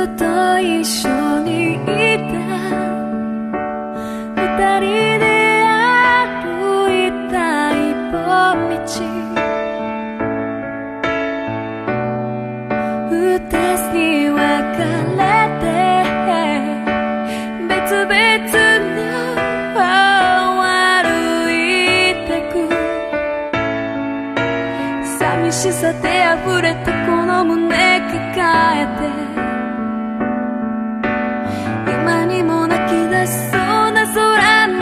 二人で歩いた一本道。二つに分かれて別々の歩いてく寂しさでふれたこの胸抱えてにも泣き出しそうな空の